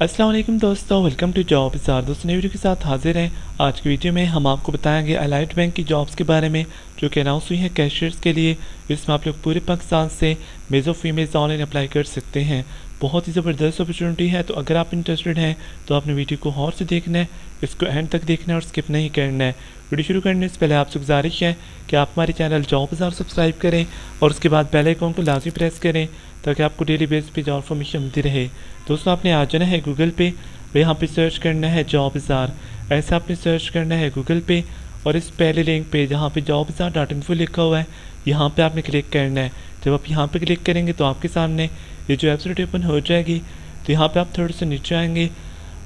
वालेकुम दोस्तों welcome to job इजार दोस्तों वीडियो के साथ हाजिर हैं। आज की वीडियो में हम आपको बताएँगे अलाइट बैंक की जॉब्स के बारे में, जो कि अनाउंस हुई है कैशियर्स के लिए इसमें आप लोग पूरे पाकिस्तान से मेज़ो फीमेल्स ऑनलाइन अप्लाई कर सकते हैं। बहुत ही ज़बरदस्त अपॉर्चुनिटी है तो अगर आप इंटरेस्टेड हैं तो आपने वीडियो को और से देखना है, इसको एंड तक देखना है और स्किप नहीं करना है। वीडियो शुरू करने से पहले आपसे गुजारिश है कि आप हमारे चैनल जॉब बाज़ार सब्सक्राइब करें और उसके बाद बेल आइकॉन को लाजमी प्रेस करें। ताकि आपको डेली बेस पे जॉब इन्फॉर्मेशन मिलती रहे। दोस्तों, आपने आ जाना है गूगल पे और यहाँ पे सर्च करना है जॉब बाज़ार ऐसा आपने सर्च करना है गूगल पे और इस पहले लिंक पे जहाँ पे जॉब बाज़ार डॉट इन्फो लिखा हुआ है, यहाँ पे आपने क्लिक करना है। जब आप यहाँ पे क्लिक करेंगे तो आपके सामने ये जो वेबसाइट ओपन हो जाएगी। तो यहाँ पे आप थोड़े से नीचे आएँगे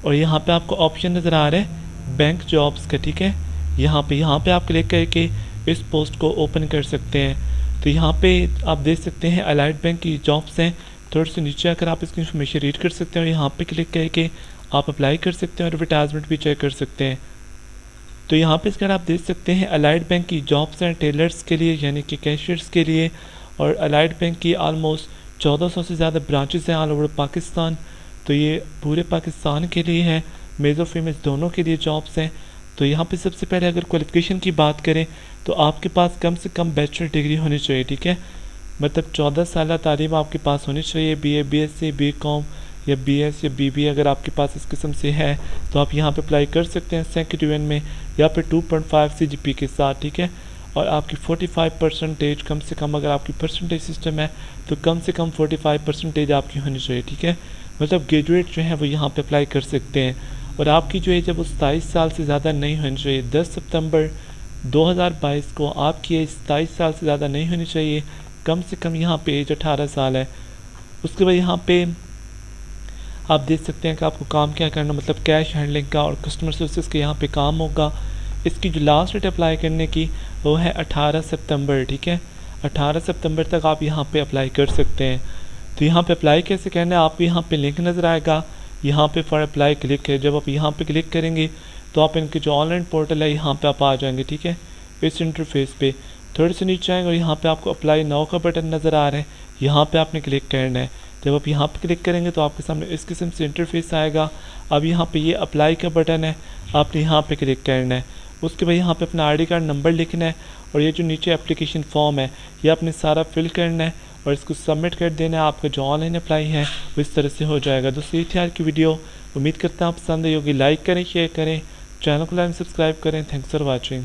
और यहाँ पे आपको ऑप्शन नज़र आ रहा है बैंक जॉब्स का, ठीक है? यहाँ पे यहाँ पे आप क्लिक करके इस पोस्ट को ओपन कर सकते हैं। तो यहाँ पे आप देख सकते हैं अलाइट बैंक की जॉब्स हैं। थोड़े से नीचे आकर आप इसकी इन्फॉर्मेशन रीड कर सकते हैं और यहाँ पे क्लिक करके आप अप्लाई कर सकते हैं और एडवर्टाइजमेंट भी चेक कर सकते हैं। तो यहाँ पे इसका आप देख सकते हैं अलाइड बैंक की जॉब्स हैं टेलर्स के लिए, यानी कि कैशियर्स के लिए। और अलाइड बैंक की आलमोस्ट चौदह सौ से ज़्यादा ब्रांचेस हैं ऑल ओवर पाकिस्तान तो ये पूरे पाकिस्तान के लिए है मेज़ो फ़ेमस दोनों के लिए जॉब्स हैं। तो यहाँ पे सबसे पहले अगर क्वालिफिकेशन की बात करें तो आपके पास कम से कम बैचलर डिग्री होनी चाहिए, ठीक है? मतलब चौदह साल तालीम आपके पास होनी चाहिए B A B S C B com या बी एस या बी बी अगर आपके पास इस किस्म से है तो आप यहाँ पे अप्लाई कर सकते हैं सेकेंड डिवीज़न में, या फिर टू पॉइंट के साथ, ठीक है? और आपकी 45 परसेंटेज कम से कम अगर आपकी परसेंटेज सिस्टम है तो कम से कम 45 परसेंटेज आपकी होनी चाहिए, ठीक है? मतलब ग्रेजुएट जो है वो यहाँ पे अप्लाई कर सकते हैं। और आपकी जो एज है वो सताईस साल से ज़्यादा नहीं होनी चाहिए, दस सितंबर 2022 को आपकी एज सताईस साल से ज़्यादा नहीं होनी चाहिए, कम से कम यहाँ पे एज अठारह साल है, उसके बाद यहाँ पे आप देख सकते हैं कि आपको काम क्या करना मतलब कैश हैंडलिंग का और कस्टमर सर्विस का यहाँ पे काम होगा। इसकी जो लास्ट डेट अप्लाई करने की, वो है 18 सितंबर, ठीक है? 18 सितंबर तक आप यहाँ पे अप्लाई कर सकते हैं। तो यहाँ पे अप्लाई कैसे करना है, आपको यहाँ पे लिंक नज़र आएगा। यहाँ पे फॉर अप्लाई क्लिक करें। जब आप यहाँ पे क्लिक करेंगे तो आप इनके जो ऑनलाइन पोर्टल है, यहाँ पे आप आ जाएँगे, ठीक है? इस इंटरफेस पे। थोड़े से नीचे आएँगे और यहाँ पे आपको अप्लाई नाउ का बटन नज़र आ रहा है। यहाँ पे आपने क्लिक करना है। जब आप यहाँ पे क्लिक करेंगे तो आपके सामने इस किस्म से इंटरफेस आएगा। अब यहाँ पे ये यह अप्लाई का बटन है। आपने यहाँ पे क्लिक करना है। उसके बाद यहाँ पे अपना आईडी कार्ड नंबर लिखना है और ये जो नीचे एप्लीकेशन फॉर्म है, ये आपने सारा फिल करना है। और इसको सबमिट कर देना है आपका जो ऑनलाइन अप्लाई है, वो इस तरह से हो जाएगा। दोस्तों, ये थी आज की वीडियो उम्मीद करता हूँ पसंद आई होगी। लाइक करें शेयर करें। चैनल को लाइन सब्सक्राइब करें। Thanks for watching